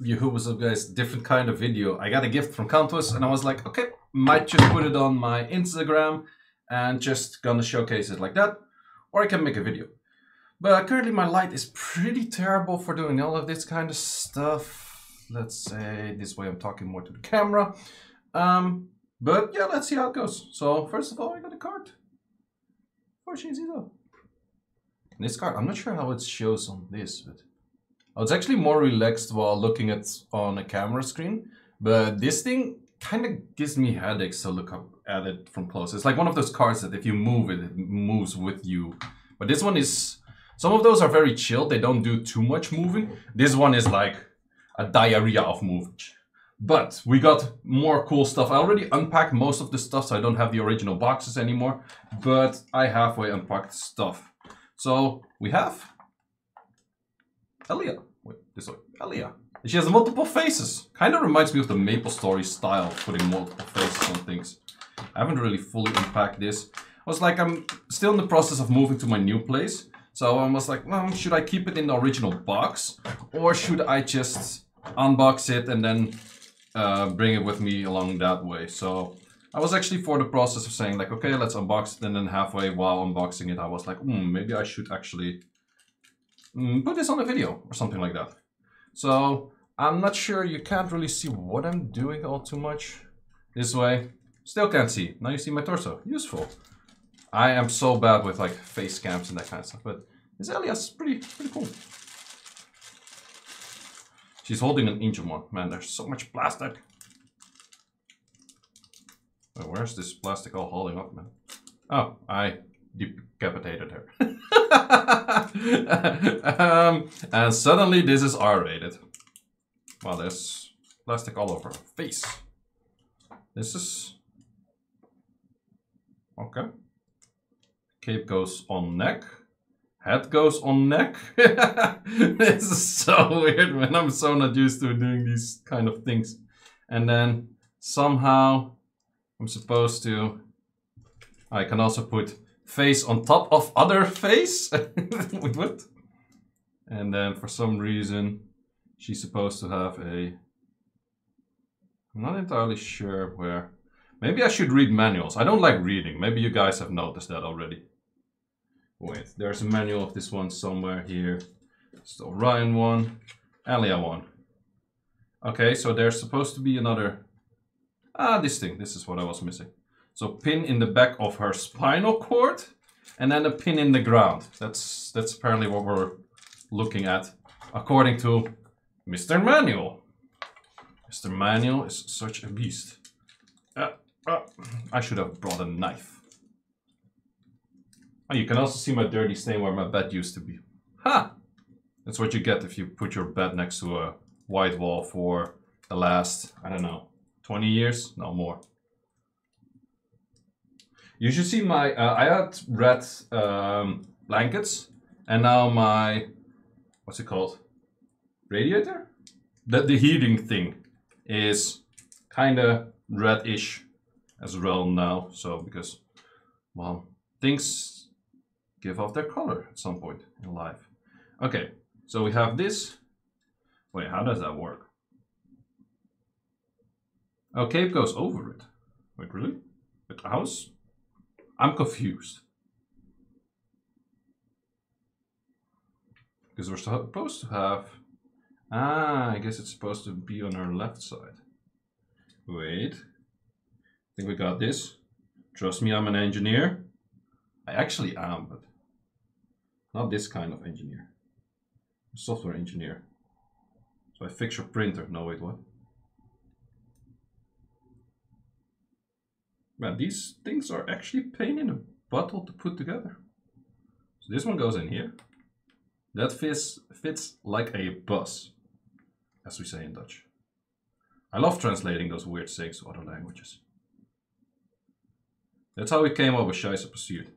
Yoo-hoo, what's up guys? Different kind of video. I got a gift from Com2us and I was like, okay, might just put it on my Instagram and just gonna showcase it like that. Or I can make a video. But currently my light is pretty terrible for doing all of this kind of stuff. Let's say this way I'm talking more to the camera. Um, but yeah, let's see how it goes. So first of all, I got a card. For Seiishizo. This card, I'm not sure how it shows on this, but Oh, was actually more relaxed while looking at on a camera screen, but this thing kind of gives me headaches to look up at it from close. It's like one of those cards that if you move it, it moves with you. But this one is, some of those are very chill. They don't do too much moving. This one is like a diarrhea of movement. But we got more cool stuff. I already unpacked most of the stuff, so I don't have the original boxes anymore. But I halfway unpacked stuff. So we have Elia. This. Elia. She has multiple faces. Kind of reminds me of the Maple Story style, putting multiple faces on things. I haven't really fully unpacked this. I was like, I'm still in the process of moving to my new place. So I was like, well, should I keep it in the original box? Or should I just unbox it and then uh, bring it with me along that way? So I was actually for the process of saying like, okay, let's unbox it. And then halfway while unboxing it, I was like, hmm, maybe I should actually mm, put this on a video or something like that. So I'm not sure, you can't really see what I'm doing all too much. This way, still can't see. Now you see my torso, useful. I am so bad with like face cams and that kind of stuff, but this Elias pretty, pretty cool. She's holding an Angelmon. Man, there's so much plastic. Wait, where's this plastic all holding up, man? Oh, I decapitated her. um, and suddenly this is R-rated. Well, there's plastic all over face. This is... Okay. Cape goes on neck. Head goes on neck. this is so weird, man. I'm so not used to doing these kind of things. And then somehow I'm supposed to... I can also put face on top of other face? Wait, what? And then for some reason, she's supposed to have a... I'm not entirely sure where. Maybe I should read manuals. I don't like reading. Maybe you guys have noticed that already. Wait, there's a manual of this one somewhere here. It's the Orion one, Alia one. Okay, so there's supposed to be another... Ah, this thing. This is what I was missing. So pin in the back of her spinal cord and then a pin in the ground. That's, that's apparently what we're looking at according to Mr. Manual. Mr. Manual is such a beast. Uh, uh, I should have brought a knife. Oh, you can also see my dirty stain where my bed used to be. Ha! That's what you get if you put your bed next to a white wall for the last, I don't know, 20 years? No more. You should see my, uh, I had red um, blankets and now my, what's it called? Radiator? The, the heating thing is kind of reddish as well now. So because, well, things give off their color at some point in life. Okay, so we have this. Wait, how does that work? Oh, cape goes over it. Wait, really? But how's I'm confused. Because we're supposed to have... Ah, I guess it's supposed to be on our left side. Wait. I think we got this. Trust me, I'm an engineer. I actually am, but not this kind of engineer. software engineer. So I fix your printer. No, wait, what? Man, these things are actually pain in the butthole to put together. So this one goes in here. That fits, fits like a bus, as we say in Dutch. I love translating those weird sayings to other languages. That's how we came up with Scheisse Pursuit.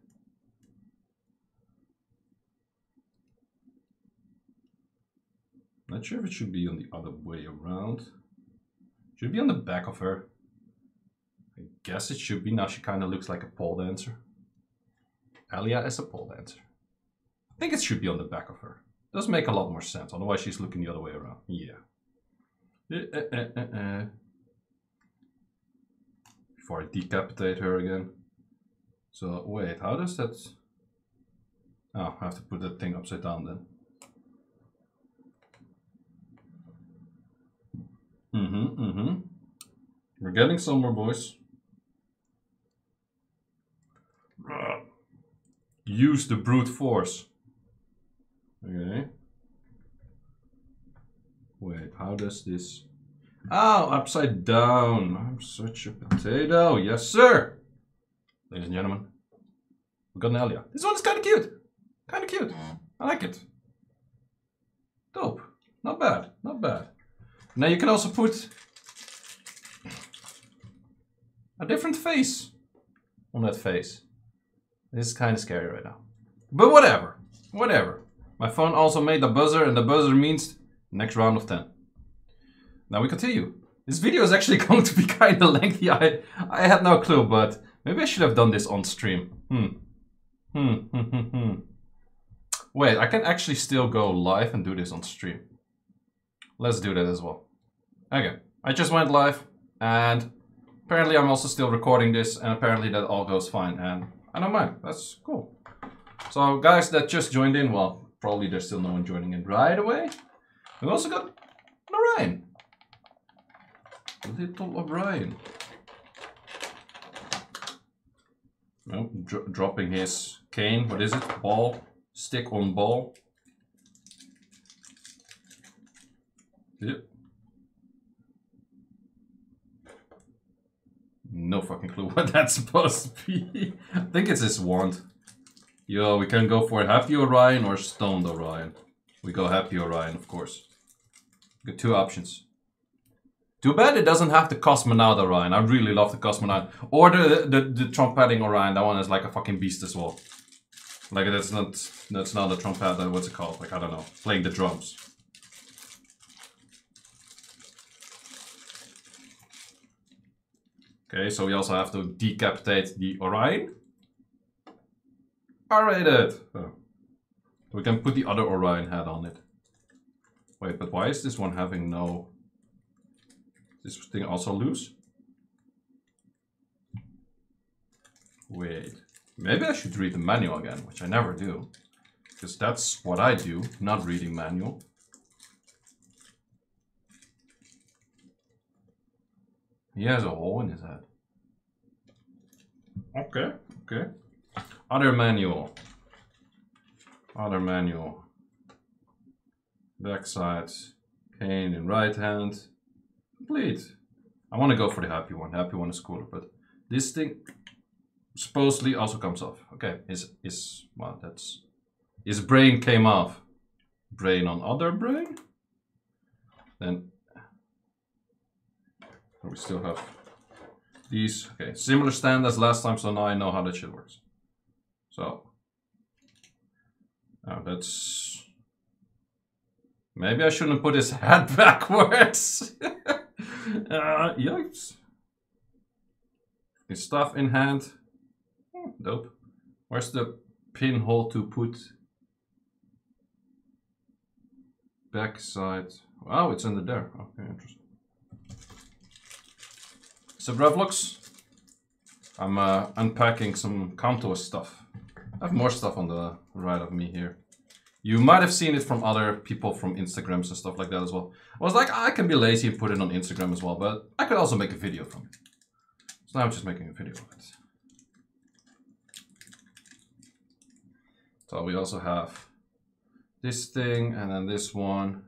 Not sure if it should be on the other way around. Should be on the back of her. I guess it should be. Now she kind of looks like a pole dancer. Alia is a pole dancer. I think it should be on the back of her. Does make a lot more sense. Otherwise she's looking the other way around. Yeah. Eh, eh, eh, eh. Before I decapitate her again. So, wait, how does that... Oh, I have to put that thing upside down then. Mm-hmm, mm-hmm. We're getting somewhere, boys. Uh, use the brute force. Okay. Wait, how does this... Oh, upside down. I'm such a potato. Yes, sir. Ladies and gentlemen, we got an Elia. This one is kind of cute. Kind of cute. I like it. Dope. Not bad. Not bad. Now you can also put a different face on that face. This is kind of scary right now. But whatever. Whatever. My phone also made the buzzer and the buzzer means next round of 10. Now we continue. This video is actually going to be kind of lengthy. I, I had no clue, but maybe I should have done this on stream. Hmm. Hmm. Hmm. Hmm. hmm. Wait, I can actually still go live and do this on stream. Let's do that as well. Okay, I just went live and apparently I'm also still recording this and apparently that all goes fine and I don't mind. That's cool. So guys that just joined in, well, probably there's still no one joining in right away. We also got Orion. Little Orion. Oh, dro dropping his cane. What is it? Ball. Stick on ball. Yep. No fucking clue what that's supposed to be. I think it's his wand. Yo, we can go for Happy Orion or Stoned Orion. We go Happy Orion, of course. Got two options. Too bad it doesn't have the Cosmonaut Orion. I really love the Cosmonaut. Or the, the, the trumpeting Orion. That one is like a fucking beast as well. Like that's not that's not a trumpet. Uh, what's it called? Like I don't know, playing the drums. Okay, so we also have to decapitate the Orion. Alright, oh. We can put the other Orion head on it. Wait, but why is this one having no... This thing also loose? Wait. Maybe I should read the manual again, which I never do. Because that's what I do, not reading manual. He has a hole in his head. Okay, okay. Other manual. Other manual. Backside. Cane in right hand. Complete. I want to go for the happy one. Happy one is cooler, but this thing supposedly also comes off. Okay, his his well that's his brain came off. Brain on other brain. Then we still have these. Okay, similar stand as last time, so now I know how that shit works. So now that's maybe I shouldn't put his head backwards. uh, yikes. His stuff in hand. Oh, dope. Where's the pinhole to put backside? Oh, it's under there. Okay, interesting. So Revlux, I'm uh, unpacking some Kanto stuff. I have more stuff on the right of me here. You might have seen it from other people from Instagrams and stuff like that as well. I was like, I can be lazy and put it on Instagram as well, but I could also make a video from it. So now I'm just making a video of it. So we also have this thing and then this one.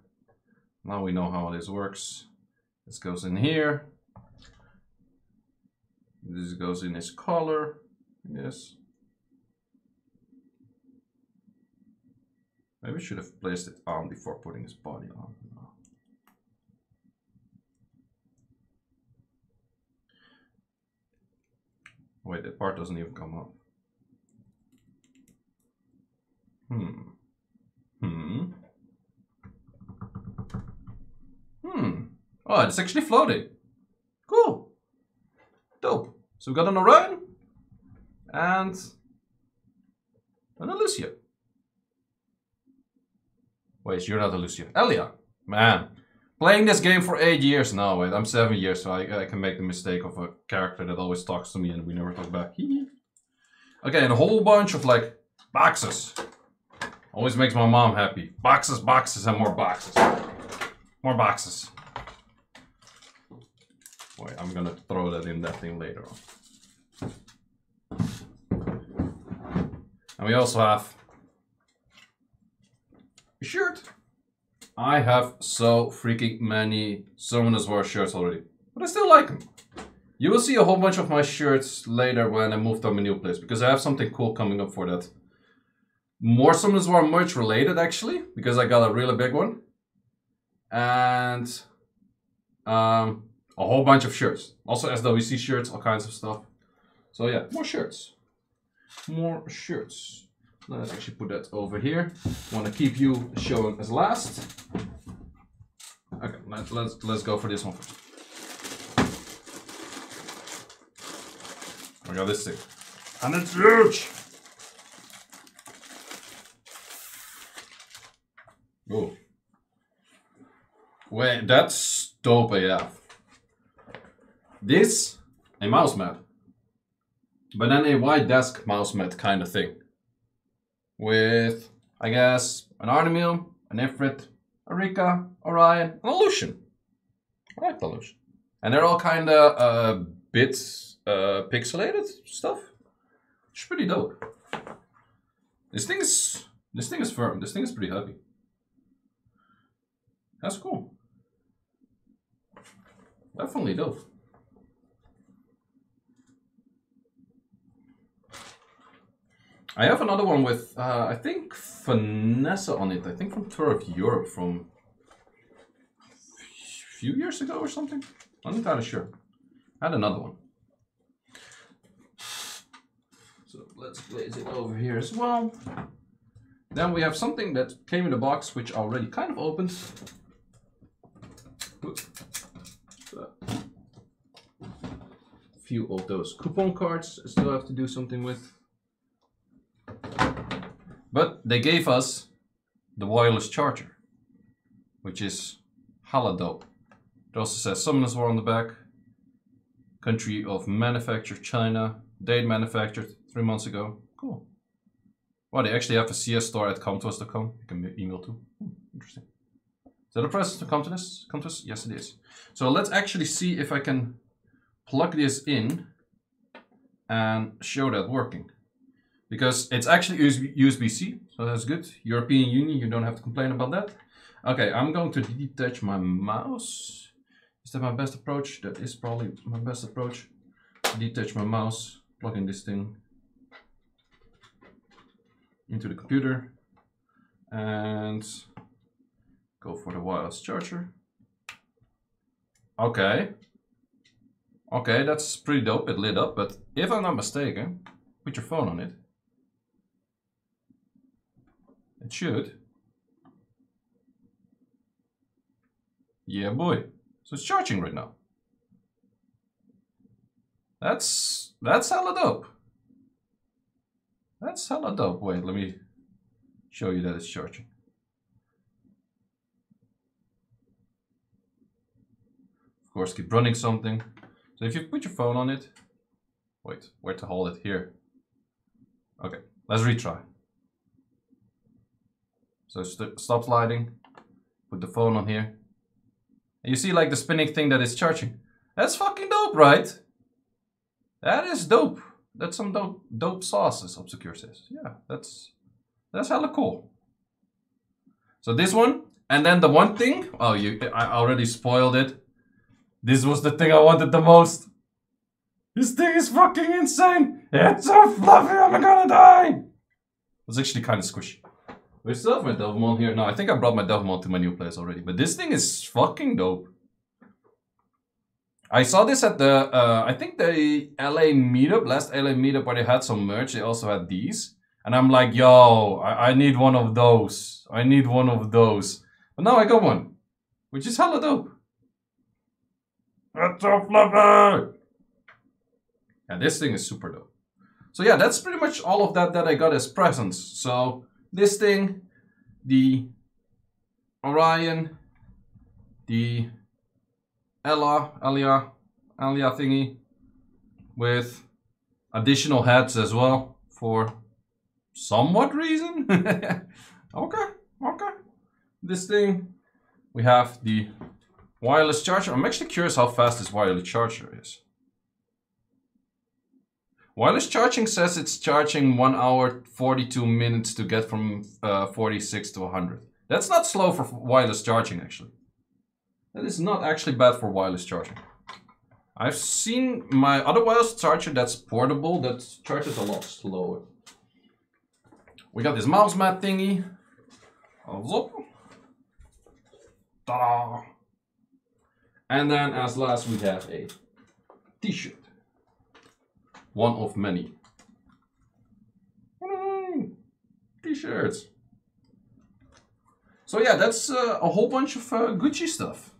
Now we know how this works. This goes in here. This goes in his collar. Yes. Maybe should have placed it on before putting his body on. Wait, that part doesn't even come up. Hmm. Hmm. Hmm. Oh, it's actually floating. Cool. Dope. So we've got an Orion and an Alicia. Wait, you're not Alicia. Elia. Man. Playing this game for eight years now, wait, I'm seven years, so I, I can make the mistake of a character that always talks to me and we never talk back. okay, and a whole bunch of like boxes. Always makes my mom happy. Boxes, boxes, and more boxes. More boxes. Wait, I'm gonna throw that in that thing later on. And we also have a shirt. I have so freaking many Summoners War shirts already, but I still like them. You will see a whole bunch of my shirts later when I move to my new place, because I have something cool coming up for that. More Summoners War merch related, actually, because I got a really big one. And um, a whole bunch of shirts. Also SWC shirts, all kinds of stuff. So yeah, more shirts. More shirts. Let's actually put that over here. Want to keep you showing as last. Okay, let's let's let's go for this one first. I got this thing, and it's huge. Oh, wait, that's dope AF. This a mouse mat, but then a white desk mouse mat kind of thing with, I guess, an Artamiel, an Ifrit, a Rica, Orion, and a Lushen. I like the Lushen. And they're all kind of uh, bit uh, pixelated stuff. It's pretty dope. This thing is this thing is firm. This thing is pretty heavy. That's cool. Definitely dope. I have another one with, uh, I think, Vanessa on it. I think from Tour of Europe from a few years ago or something. I'm not entirely sure. I had another one. So let's place it over here as well. Then we have something that came in the box, which already kind of opened. A few of those coupon cards I still have to do something with. But they gave us the wireless charger, which is hella dope. It also says Summoners War on the back, country of manufacture China, date manufactured three months ago. Cool. Well, they actually have a CS store at com2us.com. You can email to. Hmm, interesting. Is that a present to? Come to this? Yes, it is. So let's actually see if I can plug this in and show that working because it's actually USB-C, so that's good. European Union, you don't have to complain about that. Okay, I'm going to detach my mouse. Is that my best approach? That is probably my best approach. Detach my mouse, plug in this thing into the computer and go for the wireless charger. Okay. Okay, that's pretty dope. It lit up, but if I'm not mistaken, put your phone on it. It should. Yeah, boy. So it's charging right now. That's that's hella dope. That's hella dope. Wait, let me show you that it's charging. Of course, keep running something. So if you put your phone on it, wait, where to hold it? Here. Okay, let's retry. So st stop sliding, put the phone on here. And you see like the spinning thing that is charging. That's fucking dope, right? That is dope. That's some dope, dope sauces, Obscure says. Yeah, that's that's hella cool. So this one, and then the one thing, oh, you, I already spoiled it. This was the thing I wanted the most. This thing is fucking insane. It's so fluffy, I'm gonna die. It's actually kind of squishy. We still have my Devilmon here. No, I think I brought my Devilmon to my new place already. But this thing is fucking dope. I saw this at the, uh, I think the LA meetup, last LA meetup where they had some merch. They also had these. And I'm like, yo, I, I need one of those. I need one of those. But now I got one. Which is hella dope. That's so fluffy! Yeah, this thing is super dope. So yeah, that's pretty much all of that that I got as presents. So this thing, the Orion, the Ella, Elia, Elia thingy with additional heads as well for somewhat reason. okay, okay. This thing, we have the wireless charger. I'm actually curious how fast this wireless charger is. Wireless charging says it's charging 1 hour 42 minutes to get from uh, 46 to 100. That's not slow for wireless charging actually. That is not actually bad for wireless charging. I've seen my other wireless charger that's portable that charges a lot slower. We got this mouse mat thingy. Ta-da! And then as last we have a t-shirt. One of many. T-shirts. So yeah, that's uh, a whole bunch of uh, Gucci stuff.